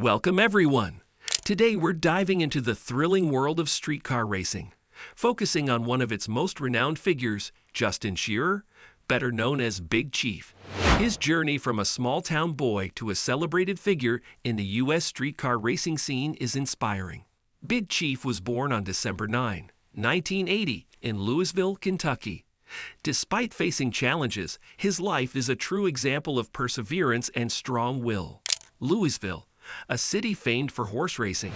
Welcome, everyone. Today, we're diving into the thrilling world of streetcar racing, focusing on one of its most renowned figures, Justin Shearer, better known as Big Chief. His journey from a small town boy to a celebrated figure in the U.S. streetcar racing scene is inspiring. Big Chief was born on December 9, 1980, in Louisville, Kentucky. Despite facing challenges, his life is a true example of perseverance and strong will. Louisville, a city famed for horse racing,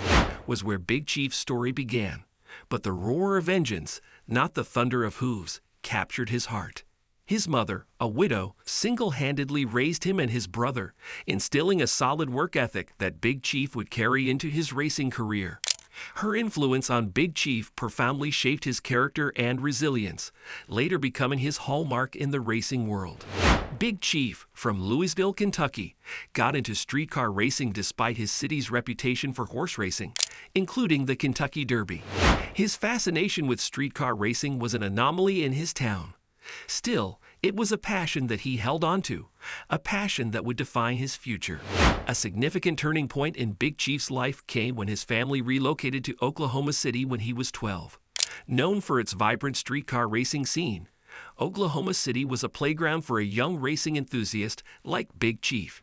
was where Big Chief's story began. But the roar of engines, not the thunder of hooves, captured his heart. His mother, a widow, single handedly raised him and his brother, instilling a solid work ethic that Big Chief would carry into his racing career. Her influence on Big Chief profoundly shaped his character and resilience, later becoming his hallmark in the racing world. Big Chief, from Louisville, Kentucky, got into streetcar racing despite his city's reputation for horse racing, including the Kentucky Derby. His fascination with streetcar racing was an anomaly in his town. Still, it was a passion that he held onto, a passion that would define his future. A significant turning point in Big Chief's life came when his family relocated to Oklahoma City when he was 12. Known for its vibrant streetcar racing scene, Oklahoma City was a playground for a young racing enthusiast like Big Chief.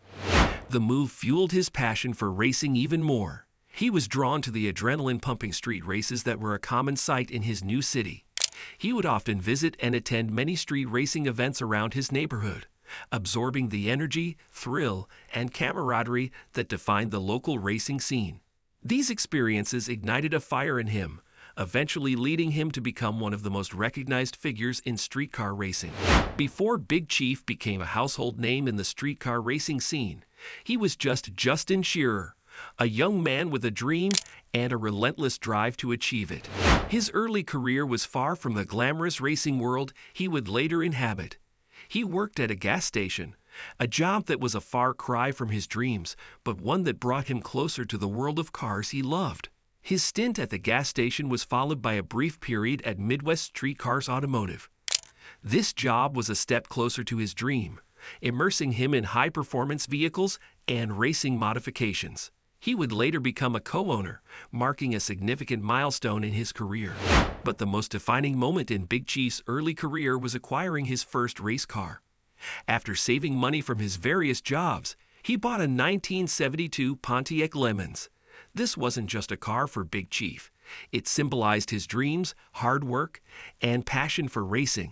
The move fueled his passion for racing even more. He was drawn to the adrenaline pumping street races that were a common sight in his new city. He would often visit and attend many street racing events around his neighborhood, absorbing the energy, thrill, and camaraderie that defined the local racing scene. These experiences ignited a fire in him, eventually leading him to become one of the most recognized figures in streetcar racing. Before Big Chief became a household name in the streetcar racing scene, he was just Justin Shearer, a young man with a dream and a relentless drive to achieve it. His early career was far from the glamorous racing world he would later inhabit. He worked at a gas station, a job that was a far cry from his dreams, but one that brought him closer to the world of cars he loved. His stint at the gas station was followed by a brief period at Midwest Street Cars Automotive. This job was a step closer to his dream, immersing him in high performance vehicles and racing modifications. He would later become a co owner, marking a significant milestone in his career. But the most defining moment in Big Chief's early career was acquiring his first race car. After saving money from his various jobs, he bought a 1972 Pontiac LeMans. This wasn't just a car for Big Chief, it symbolized his dreams, hard work, and passion for racing.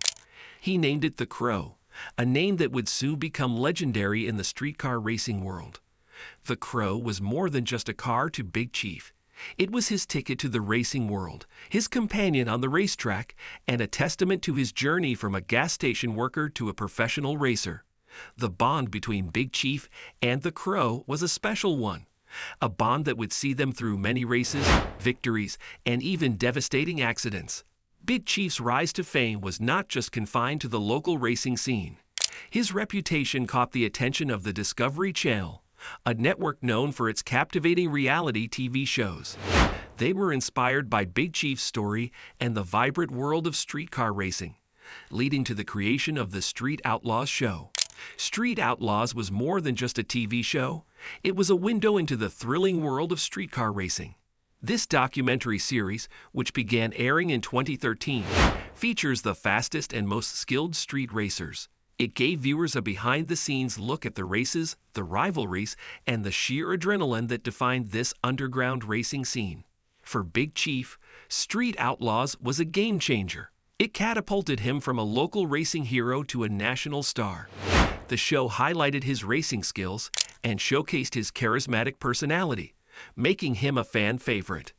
He named it the Crow, a name that would soon become legendary in the streetcar racing world. The Crow was more than just a car to Big Chief. It was his ticket to the racing world, his companion on the racetrack, and a testament to his journey from a gas station worker to a professional racer. The bond between Big Chief and the Crow was a special one, a bond that would see them through many races, victories, and even devastating accidents. Big Chief's rise to fame was not just confined to the local racing scene. His reputation caught the attention of the Discovery Channel, a network known for its captivating reality TV shows. They were inspired by Big Chief's story and the vibrant world of streetcar racing, leading to the creation of the Street Outlaws show. Street Outlaws was more than just a TV show, it was a window into the thrilling world of streetcar racing. This documentary series, which began airing in 2013, features the fastest and most skilled street racers. It gave viewers a behind the scenes look at the races, the rivalries, and the sheer adrenaline that defined this underground racing scene. For Big Chief, Street Outlaws was a game changer. It catapulted him from a local racing hero to a national star. The show highlighted his racing skills and showcased his charismatic personality, making him a fan favorite.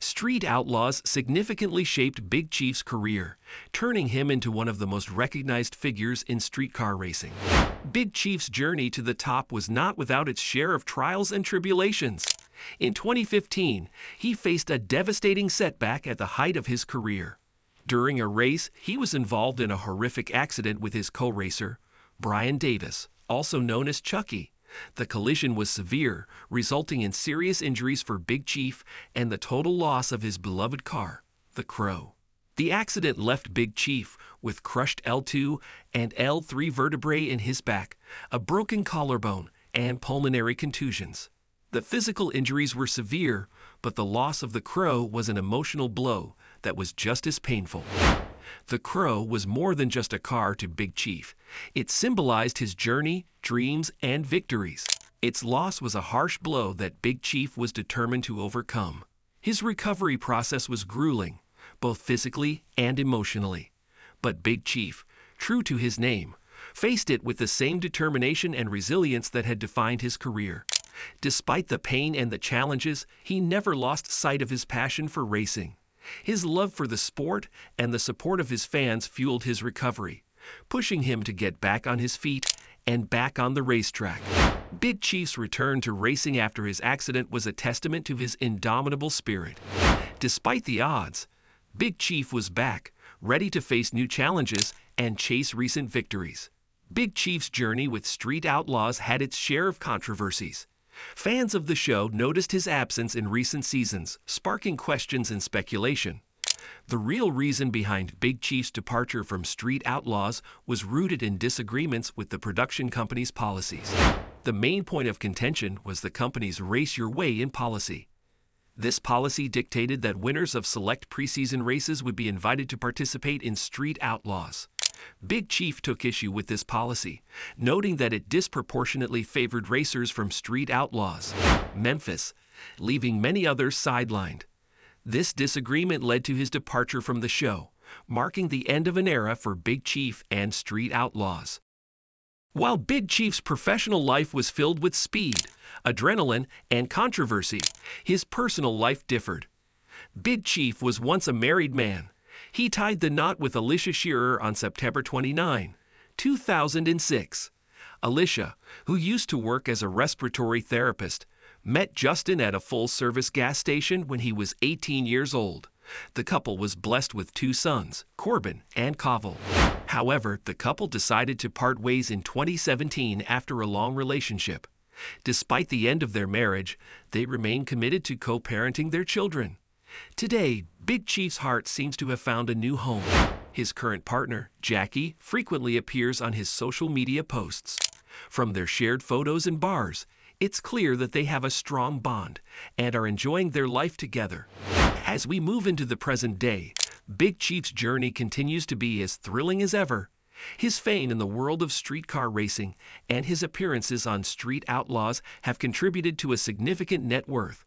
Street Outlaws significantly shaped Big Chief's career, turning him into one of the most recognized figures in streetcar racing. Big Chief's journey to the top was not without its share of trials and tribulations. In 2015, he faced a devastating setback at the height of his career. During a race, he was involved in a horrific accident with his co racer, Brian Davis, also known as Chucky. The collision was severe, resulting in serious injuries for Big Chief and the total loss of his beloved car, the Crow. The accident left Big Chief with crushed L2 and L3 vertebrae in his back, a broken collarbone, and pulmonary contusions. The physical injuries were severe, but the loss of the Crow was an emotional blow that was just as painful. The Crow was more than just a car to Big Chief. It symbolized his journey, dreams, and victories. Its loss was a harsh blow that Big Chief was determined to overcome. His recovery process was grueling, both physically and emotionally. But Big Chief, true to his name, faced it with the same determination and resilience that had defined his career. Despite the pain and the challenges, he never lost sight of his passion for racing. His love for the sport and the support of his fans fueled his recovery, pushing him to get back on his feet and back on the racetrack. Big Chief's return to racing after his accident was a testament to his indomitable spirit. Despite the odds, Big Chief was back, ready to face new challenges and chase recent victories. Big Chief's journey with Street Outlaws had its share of controversies. Fans of the show noticed his absence in recent seasons, sparking questions and speculation. The real reason behind Big Chief's departure from Street Outlaws was rooted in disagreements with the production company's policies. The main point of contention was the company's Race Your Way in policy. This policy dictated that winners of select preseason races would be invited to participate in Street Outlaws. Big Chief took issue with this policy, noting that it disproportionately favored racers from Street Outlaws, Memphis, leaving many others sidelined. This disagreement led to his departure from the show, marking the end of an era for Big Chief and Street Outlaws. While Big Chief's professional life was filled with speed, adrenaline, and controversy, his personal life differed. Big Chief was once a married man, he tied the knot with Alicia Shearer on September 29, 2006. Alicia, who used to work as a respiratory therapist, met Justin at a full service gas station when he was 18 years old. The couple was blessed with two sons, Corbin and Koval. However, the couple decided to part ways in 2017 after a long relationship. Despite the end of their marriage, they remain committed to co parenting their children. Today, Big Chief's heart seems to have found a new home. His current partner, Jackie, frequently appears on his social media posts. From their shared photos and bars, it's clear that they have a strong bond and are enjoying their life together. As we move into the present day, Big Chief's journey continues to be as thrilling as ever. His fame in the world of streetcar racing and his appearances on Street Outlaws have contributed to a significant net worth.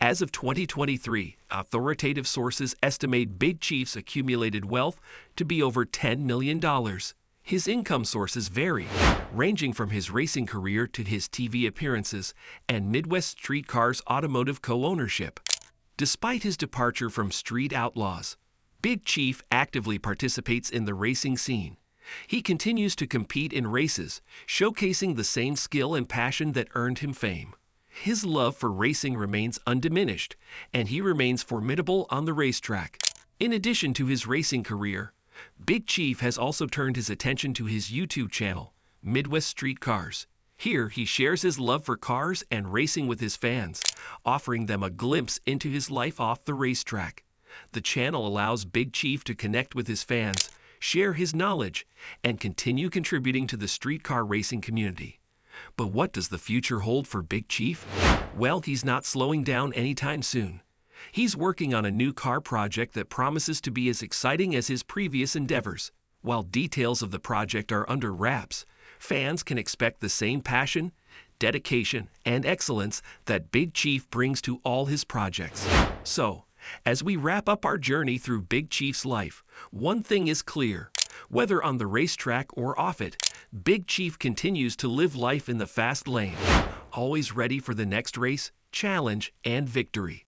As of 2023, authoritative sources estimate Big Chief's accumulated wealth to be over $10 million. His income sources vary, ranging from his racing career to his TV appearances and Midwest Streetcar's automotive co ownership. Despite his departure from Street Outlaws, Big Chief actively participates in the racing scene. He continues to compete in races, showcasing the same skill and passion that earned him fame. His love for racing remains undiminished, and he remains formidable on the racetrack. In addition to his racing career, Big Chief has also turned his attention to his YouTube channel, Midwest Street Cars. Here, he shares his love for cars and racing with his fans, offering them a glimpse into his life off the racetrack. The channel allows Big Chief to connect with his fans, share his knowledge, and continue contributing to the streetcar racing community. But what does the future hold for Big Chief? Well, he's not slowing down anytime soon. He's working on a new car project that promises to be as exciting as his previous endeavors. While details of the project are under wraps, fans can expect the same passion, dedication, and excellence that Big Chief brings to all his projects. So, as we wrap up our journey through Big Chief's life, one thing is clear. Whether on the racetrack or off it, Big Chief continues to live life in the fast lane, always ready for the next race, challenge, and victory.